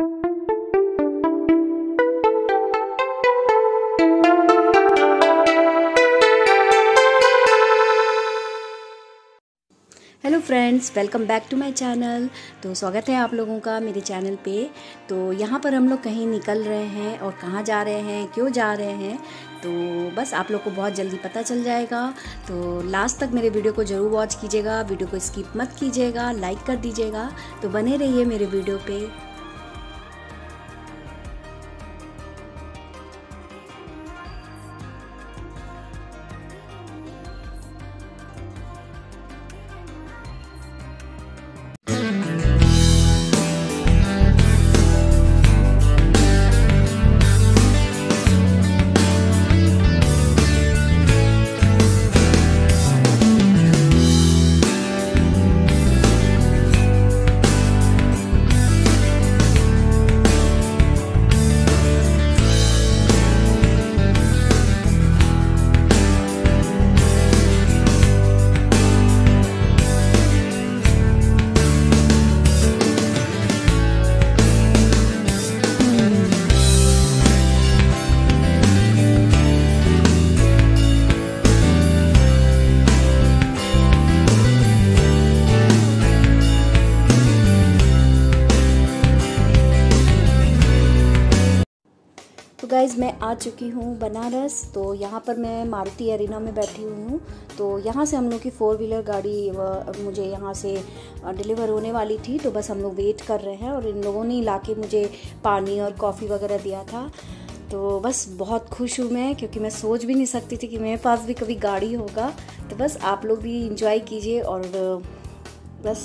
Hello friends welcome back to my channel तो स्वागत है आप लोगों का मेरे चैनल पे। तो यहाँ पर हम लोग कहीं निकल रहे हैं और कहाँ जा रहे हैं, क्यों जा रहे हैं तो बस आप लोग को बहुत जल्दी पता चल जाएगा। तो लास्ट तक मेरे वीडियो को ज़रूर वॉच कीजिएगा वीडियो को स्किप मत कीजिएगा लाइक कर दीजिएगा। तो बने रहिए मेरे वीडियो गाइज़ मैं आ चुकी हूँ बनारस। तो यहाँ पर मैं मारुति एरिना में बैठी हुई हूँ। तो यहाँ से हम लोग की फ़ोर व्हीलर गाड़ी मुझे यहाँ से डिलीवर होने वाली थी। तो बस हम लोग वेट कर रहे हैं और इन लोगों ने ला मुझे पानी और कॉफ़ी वगैरह दिया था। तो बस बहुत खुश हूँ मैं, क्योंकि मैं सोच भी नहीं सकती थी कि मेरे पास भी कभी गाड़ी होगा। तो बस आप लोग भी इंजॉय कीजिए और बस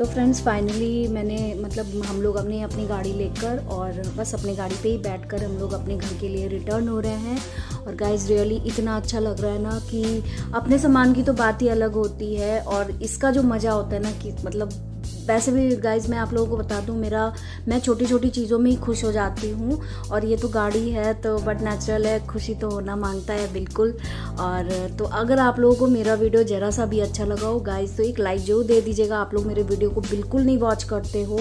तो फ्रेंड्स फाइनली मैंने मतलब हम लोग अपने, अपनी गाड़ी लेकर और बस अपनी गाड़ी पे ही बैठकर हम लोग अपने घर के लिए रिटर्न हो रहे हैं। और गाइस रियली इतना अच्छा लग रहा है ना कि अपने सामान की तो बात ही अलग होती है और इसका जो मज़ा होता है ना कि मतलब वैसे भी गाइज़ मैं आप लोगों को बता दूँ, मेरा, मैं छोटी छोटी चीज़ों में ही खुश हो जाती हूँ। और ये तो गाड़ी है तो बट नेचुरल है, खुशी तो होना माँगता है, बिल्कुल। और तो अगर आप लोगों को मेरा वीडियो ज़रा सा भी अच्छा लगा हो गाइज़ तो एक लाइक ज़रूर दे दीजिएगा। आप लोग मेरे वीडियो को बिल्कुल नहीं वॉच करते हो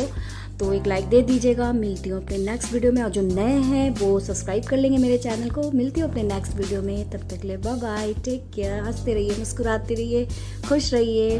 तो एक लाइक दे दीजिएगा। मिलती हूँ अपने नेक्स्ट वीडियो में। और जो नए हैं, वो सब्सक्राइब कर लेंगे मेरे चैनल को। मिलती हूँ अपने नेक्स्ट वीडियो में। तब तक ले बाय टेक केयर हँसते रहिए, मुस्कुराते रहिए, खुश रहिए।